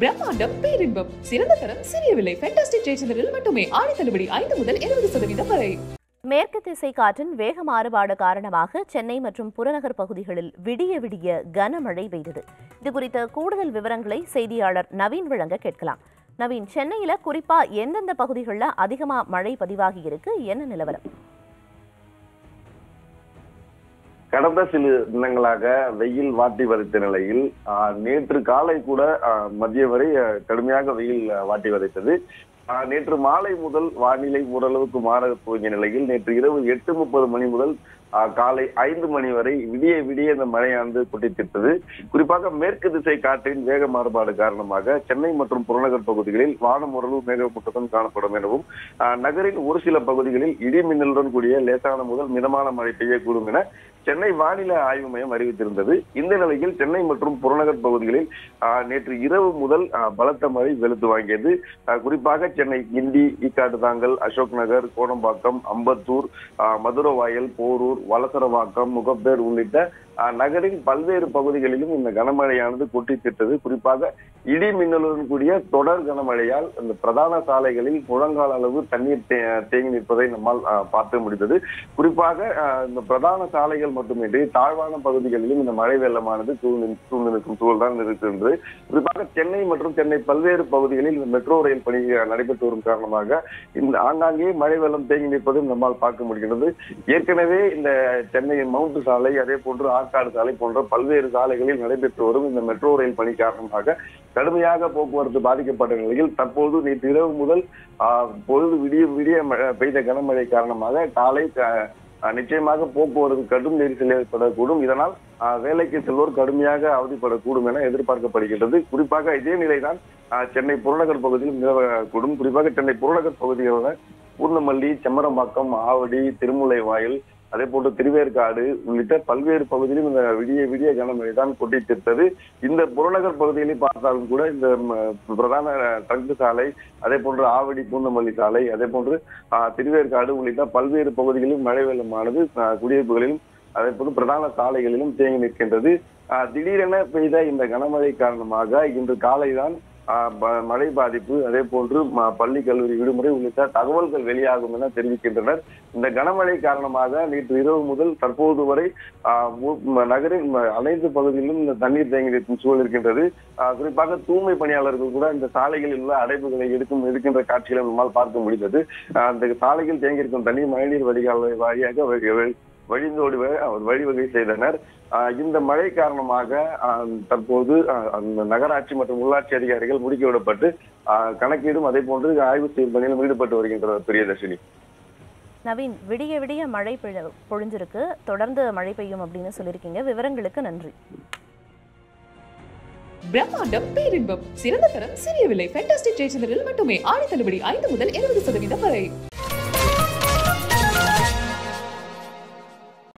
பிரம்மாண்டம் பேரின்பம். சிறந்த தரம் சிறிய விலை. ஃபேண்டாஸ்டிக் ஜெயச்சந்திரில் மட்டுமே. ஆடி தள்ளுபடி ஐந்து முதல் இருபது சதவீதம் வரை. மேற்கு திசை காற்றின் வேக மாறுபாடு காரணமாக சென்னை மற்றும் புறநகர் பகுதிகளில் விடிய விடிய கனமழை பெய்தது. இது குறித்த கூடுதல் விவரங்களை செய்தியாளர் நவீன் வழங்க கேட்கலாம். நவீன் சென்னையில குறிப்பா எந்தெந்த பகுதிகளில் அதிகமா மழை பதிவாகி இருக்கு? என்ன நிலவரம்? கடந்த சில தினங்களாக வெயில் வாட்டி வதைத்த நிலையில் ஆஹ், நேற்று காலை கூட ஆஹ், மதியம் வரை கடுமையாக வெயில் வாட்டி வதைத்தது. ஆஹ், நேற்று மாலை முதல் வானிலை ஓரளவுக்கு மாற துவங்கிய நிலையில் நேற்று இரவு எட்டு முப்பது மணி முதல் காலை ஐந்து மணி வரை விடிய விடிய இந்த மழையானது குட்டித்திட்டது குறிப்பாக மேற்கு திசை காற்றின் வேக மாறுபாடு காரணமாக சென்னை மற்றும் புறநகர் பகுதிகளில் வானம் ஓரளவு மேகமூட்டத்துடன் காணப்படும் எனவும் நகரின் ஒரு சில பகுதிகளில் இடி மின்னலுடன் கூடிய லேசான முதல் மிதமான மழை பெய்யக்கூடும் என சென்னை வானிலை ஆய்வு மையம் அறிவித்திருந்தது. இந்த நிலையில் சென்னை மற்றும் புறநகர் பகுதிகளில் ஆஹ், நேற்று இரவு முதல் பலத்த மழை வெளுத்து வாங்கியது. ஆஹ், குறிப்பாக சென்னை கிண்டி ஈக்காட்டுதாங்கல் அசோக் நகர் கோடம்பாக்கம் அம்பத்தூர் ஆஹ், மதுரவாயல் போரூர் வலசரவாக்கம் முகப்பேர் உள்ளிட்ட நகரின் பல்வேறு பகுதிகளிலும் இந்த கனமழையானது கொட்டி தீர்த்தது குறிப்பாக இடி மின்னலுடன் கூடிய தொடர் கனமழையால் இந்த பிரதான சாலைகளில் முழங்கால் அளவு தண்ணீர் தே- தேங்கி நிற்பதை நம்மால் பார்க்க முடிந்தது. குறிப்பாக இந்த பிரதான சாலைகள் மட்டுமின்றி தாழ்வான பகுதிகளிலும் இந்த மழை வெள்ளமானது சூழ்ந்து நிற்கும் சூழல் தான் இருக்கின்றது. குறிப்பாக சென்னை மற்றும் சென்னை பல்வேறு பகுதிகளில் இந்த மெட்ரோ ரயில் பணி நடைபெற்று வரும் காரணமாக இந்த ஆங்காங்கே மழை வெள்ளம் தேங்கி நிற்பதும் நம்மால் பார்க்க முடிகிறது ஏற்கனவே இந்த சென்னை மவுண்ட் சாலை அதே போன்று ஆற்காடு சாலை போன்ற பல்வேறு சாலைகளில் நடைபெற்று வரும் இந்த மெட்ரோ ரயில் பணி காரணமாக கடுமையாக போக்குவரத்து பாதிக்கப்பட்ட நிலையில் தற்போது நேற்று இரவு முதல் பொழுது விடிய விடிய பெய்த கனமழை காரணமாக காலை நிச்சயமாக போக்குவரத்து கடும் நெரிசல் ஏற்படக்கூடும். இதனால் வேலைக்கு செல்வோர் கடுமையாக அவதிப்படக்கூடும் என எதிர்பார்க்கப்படுகின்றது. குறிப்பாக இதே நிலைதான் சென்னை புறநகர் பகுதியில் நிலவக்கூடும். குறிப்பாக சென்னை புறநகர் பகுதிகளில் பூர்ணமல்லி செம்மரம்பாக்கம் ஆவடி திருமுலை வாயில் அதே போன்று திருவேற்காடு உள்ளிட்ட பல்வேறு பகுதியிலும் இந்த விடிய விடிய கனமழை தான் கொட்டி இந்த புறநகர் பகுதிகளில் பார்த்தாலும் கூட இந்த பிரதான ட்ரங்க் சாலை அதே போன்று ஆவடி பூந்தமல்லி சாலை அதே போன்று ஆஹ், திருவேற்காடு உள்ளிட்ட பல்வேறு பகுதிகளிலும் மழை வெள்ளமானது குடியிருப்புகளிலும் அதே போன்று பிரதான சாலைகளிலும் தேங்கி நிற்கின்றது. ஆஹ், திடீரென பெய்த இந்த கனமழை காரணமாக இன்று காலைதான் தான் மழை பாதிப்பு அதே போன்று பள்ளி கல்லூரி விடுமுறை உள்ளிட்ட தகவல்கள் வெளியாகும் என தெரிவிக்கின்றனர். இந்த கனமழை காரணமாக நேற்று இரவு முதல் தற்போது வரை ஆஹ், நகரின் அனைத்து பகுதிகளிலும் இந்த தண்ணீர் தேங்கி சூழல் இருக்கின்றது. ஆஹ், குறிப்பாக தூய்மை பணியாளர்கள் கூட இந்த சாலைகளில் உள்ள அடைப்புகளை எடுக்கும் எடுக்கின்ற காட்சிகளை நம்மால் பார்க்க முடிந்தது. அந்த சாலையில் தேங்கியிருக்கும் தண்ணீர் மழைநீர் வடிகால் வழியாக வழிந்தோடி அவர் வழிவகை செய்தனர். இந்த மழை காரணமாக தற்போது அந்த நகராட்சி மற்றும் உள்ளாட்சி அதிகாரிகள் முடுக்கிவிடப்பட்டு கணக்கீடும் அதே போன்று ஆய்வு செய்யும் பணியிலும் ஈடுபட்டு வருகின்றனர் பிரியதர்ஷினி. நவீன் விடிய விடிய மழை பெய்ய- பொழிஞ்சிருக்கு. தொடர்ந்து மழை பெய்யும் அப்படின்னு சொல்லியிருக்கீங்க. விவரங்களுக்கு நன்றி. பிரம்மாண்டம் பேரின்பம். சிறந்த தரம் சிறிய விலை. ஃபேண்டாஸ்டிக் ஜெயச்சந்திரில் மட்டுமே ஆடி தள்ளுபடி ஐந்து முதல் இருபது சதவீதம் வரை.